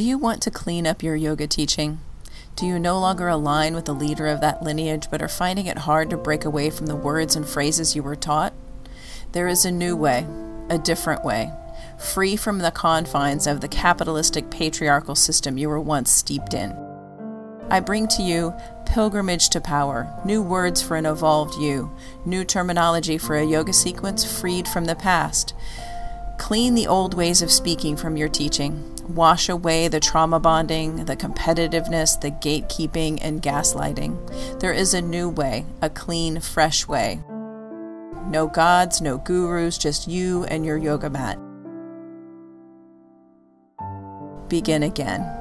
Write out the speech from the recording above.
Do you want to clean up your yoga teaching? Do you no longer align with the leader of that lineage but are finding it hard to break away from the words and phrases you were taught? There is a new way, a different way, free from the confines of the capitalistic patriarchal system you were once steeped in. I bring to you Pilgrimage to Power, new words for an evolved you, new terminology for a yoga sequence freed from the past. Clean the old ways of speaking from your teaching. Wash away the trauma bonding, the competitiveness, the gatekeeping, and gaslighting. There is a new way, a clean, fresh way. No gods, no gurus, just you and your yoga mat. Begin again.